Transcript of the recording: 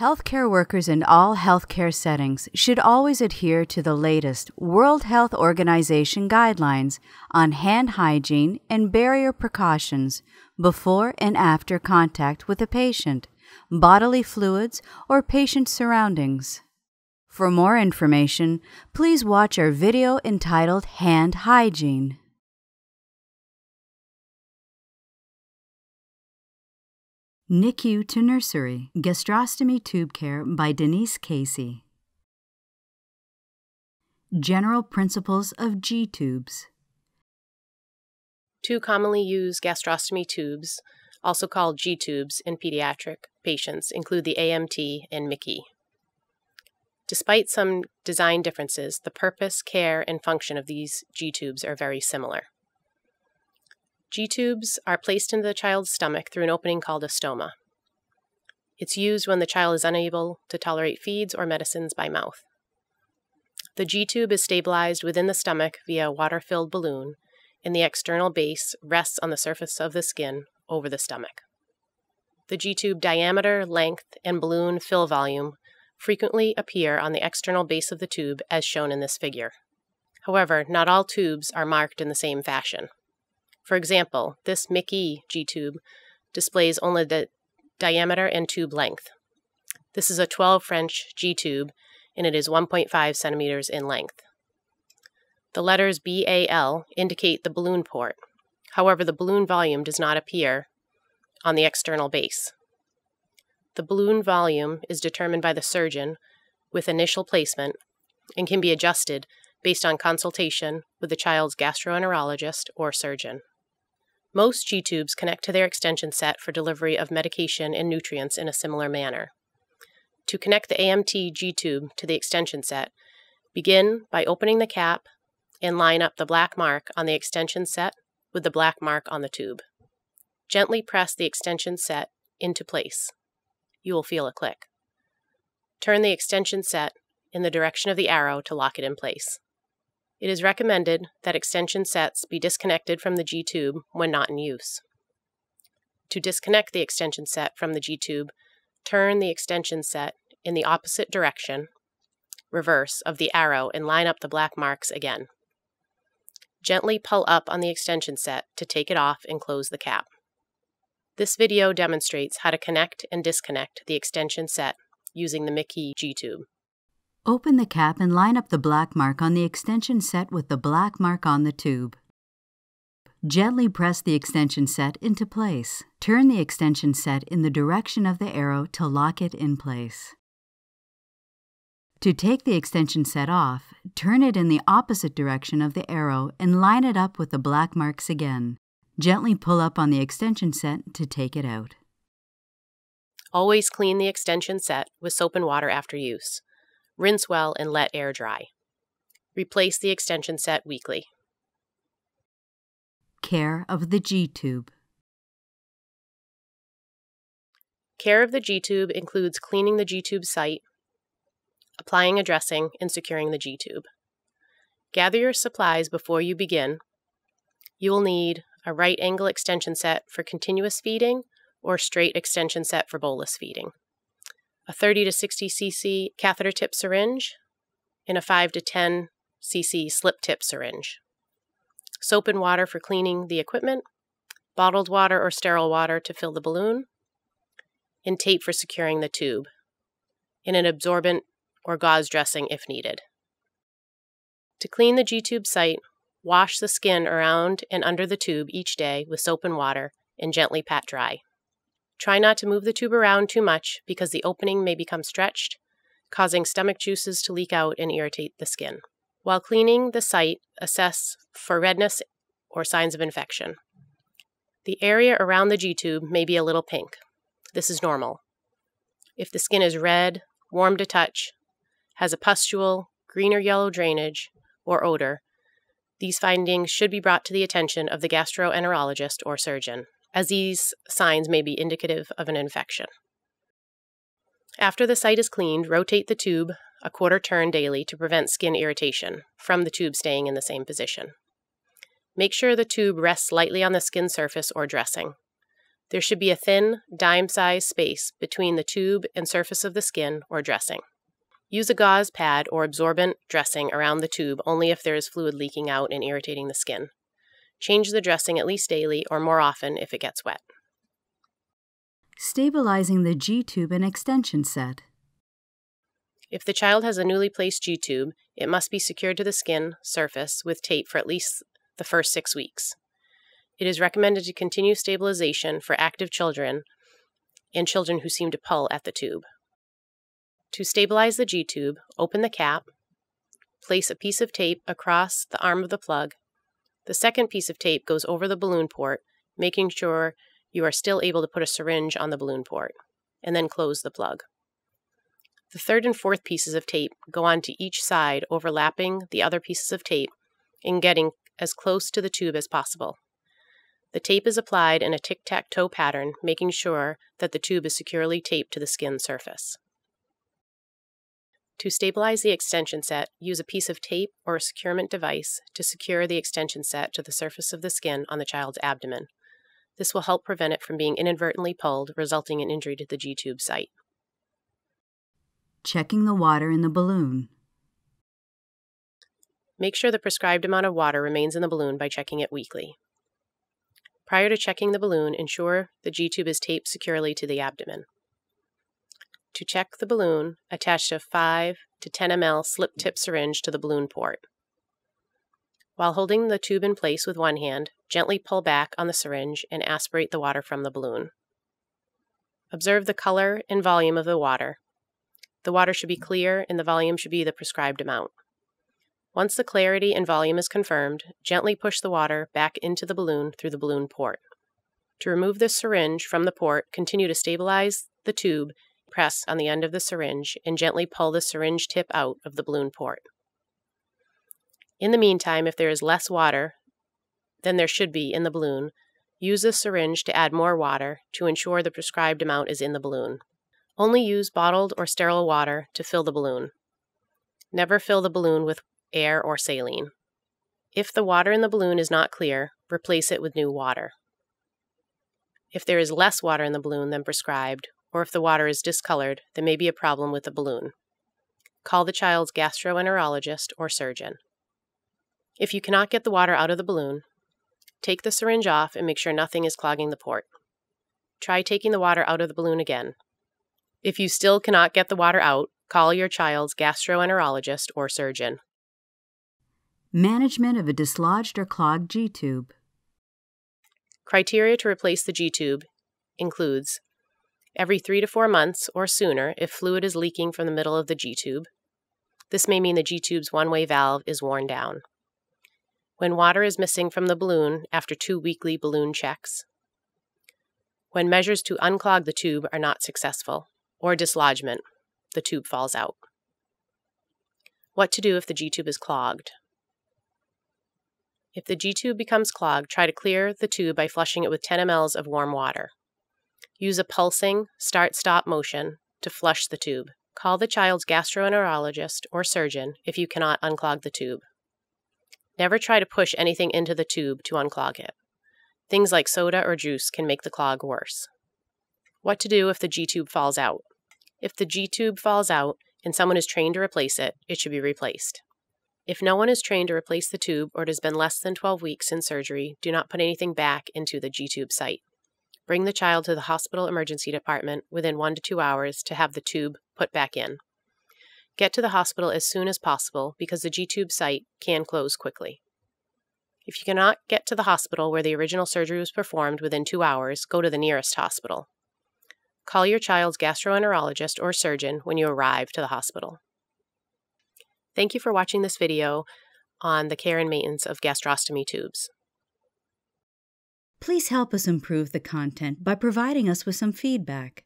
Healthcare workers in all healthcare settings should always adhere to the latest World Health Organization guidelines on hand hygiene and barrier precautions before and after contact with a patient, bodily fluids, or patient surroundings. For more information, please watch our video entitled Hand Hygiene. NICU to Nursery Gastrostomy Tube Care by Denise Casey. General Principles of G tubes. Two commonly used gastrostomy tubes, also called G tubes in pediatric patients, include the AMT and MIC-KEY. Despite some design differences, the purpose, care, and function of these G tubes are very similar. G tubes are placed into the child's stomach through an opening called a stoma. It's used when the child is unable to tolerate feeds or medicines by mouth. The G tube is stabilized within the stomach via a water filled balloon, and the external base rests on the surface of the skin over the stomach. The G tube diameter, length, and balloon fill volume frequently appear on the external base of the tube as shown in this figure. However, not all tubes are marked in the same fashion. For example, this MIC-KEY G-tube displays only the diameter and tube length. This is a 12 French G-tube and it is 1.5 centimeters in length. The letters BAL indicate the balloon port. However, the balloon volume does not appear on the external base. The balloon volume is determined by the surgeon with initial placement and can be adjusted based on consultation with the child's gastroenterologist or surgeon. Most G tubes connect to their extension set for delivery of medication and nutrients in a similar manner. To connect the AMT G tube to the extension set, begin by opening the cap and line up the black mark on the extension set with the black mark on the tube. Gently press the extension set into place. You will feel a click. Turn the extension set in the direction of the arrow to lock it in place. It is recommended that extension sets be disconnected from the G-tube when not in use. To disconnect the extension set from the G-tube, turn the extension set in the opposite direction, reverse, of the arrow and line up the black marks again. Gently pull up on the extension set to take it off and close the cap. This video demonstrates how to connect and disconnect the extension set using the MIC-KEY G-tube. Open the cap and line up the black mark on the extension set with the black mark on the tube. Gently press the extension set into place. Turn the extension set in the direction of the arrow to lock it in place. To take the extension set off, turn it in the opposite direction of the arrow and line it up with the black marks again. Gently pull up on the extension set to take it out. Always clean the extension set with soap and water after use. Rinse well and let air dry. Replace the extension set weekly. Care of the G tube. Care of the G tube includes cleaning the G tube site, applying a dressing, and securing the G tube. Gather your supplies before you begin. You will need a right angle extension set for continuous feeding or straight extension set for bolus feeding a 30 to 60 cc catheter tip syringe, and a 5 to 10 cc slip tip syringe. Soap and water for cleaning the equipment, bottled water or sterile water to fill the balloon, and tape for securing the tube, and an absorbent or gauze dressing if needed. To clean the G tube site, wash the skin around and under the tube each day with soap and water and gently pat dry. Try not to move the tube around too much because the opening may become stretched, causing stomach juices to leak out and irritate the skin. While cleaning the site, assess for redness or signs of infection. The area around the G tube may be a little pink. This is normal. If the skin is red, warm to touch, has a pustule, green or yellow drainage, or odor, these findings should be brought to the attention of the gastroenterologist or surgeon as these signs may be indicative of an infection. After the site is cleaned, rotate the tube a quarter turn daily to prevent skin irritation from the tube staying in the same position. Make sure the tube rests lightly on the skin surface or dressing. There should be a thin, dime sized space between the tube and surface of the skin or dressing. Use a gauze pad or absorbent dressing around the tube only if there is fluid leaking out and irritating the skin. Change the dressing at least daily or more often if it gets wet. Stabilizing the G tube and extension set. If the child has a newly placed G tube, it must be secured to the skin surface with tape for at least the first six weeks. It is recommended to continue stabilization for active children and children who seem to pull at the tube. To stabilize the G tube, open the cap, place a piece of tape across the arm of the plug. The second piece of tape goes over the balloon port, making sure you are still able to put a syringe on the balloon port, and then close the plug. The third and fourth pieces of tape go onto each side, overlapping the other pieces of tape and getting as close to the tube as possible. The tape is applied in a tic tac toe pattern, making sure that the tube is securely taped to the skin surface. To stabilize the extension set, use a piece of tape or a securement device to secure the extension set to the surface of the skin on the child's abdomen. This will help prevent it from being inadvertently pulled, resulting in injury to the G tube site. Checking the water in the balloon. Make sure the prescribed amount of water remains in the balloon by checking it weekly. Prior to checking the balloon, ensure the G tube is taped securely to the abdomen. To check the balloon, attach a 5 to 10 ml slip tip syringe to the balloon port. While holding the tube in place with one hand, gently pull back on the syringe and aspirate the water from the balloon. Observe the color and volume of the water. The water should be clear and the volume should be the prescribed amount. Once the clarity and volume is confirmed, gently push the water back into the balloon through the balloon port. To remove the syringe from the port, continue to stabilize the tube, press on the end of the syringe, and gently pull the syringe tip out of the balloon port. In the meantime, if there is less water than there should be in the balloon, use a syringe to add more water to ensure the prescribed amount is in the balloon. Only use bottled or sterile water to fill the balloon. Never fill the balloon with air or saline. If the water in the balloon is not clear, replace it with new water. If there is less water in the balloon than prescribed, or if the water is discolored, there may be a problem with the balloon. Call the child's gastroenterologist or surgeon. If you cannot get the water out of the balloon, take the syringe off and make sure nothing is clogging the port. Try taking the water out of the balloon again. If you still cannot get the water out, call your child's gastroenterologist or surgeon. Management of a dislodged or clogged G tube. Criteria to replace the G tube includes every three to four months or sooner if fluid is leaking from the middle of the G tube. This may mean the G tube's one way valve is worn down when water is missing from the balloon after two weekly balloon checks, when measures to unclog the tube are not successful, or dislodgement, the tube falls out. What to do if the G tube is clogged. If the G tube becomes clogged, try to clear the tube by flushing it with 10 mLs of warm water. Use a pulsing start stop motion to flush the tube. Call the child's gastroenterologist or surgeon if you cannot unclog the tube. Never try to push anything into the tube to unclog it. Things like soda or juice can make the clog worse. What to do if the G tube falls out? If the G tube falls out and someone is trained to replace it, it should be replaced. If no one is trained to replace the tube or it has been less than 12 weeks since surgery, do not put anything back into the G tube site. Bring the child to the hospital emergency department within one to two hours to have the tube put back in. Get to the hospital as soon as possible because the G tube site can close quickly. If you cannot get to the hospital where the original surgery was performed within two hours, go to the nearest hospital. Call your child's gastroenterologist or surgeon when you arrive to the hospital. Thank you for watching this video on the care and maintenance of gastrostomy tubes. Please help us improve the content by providing us with some feedback.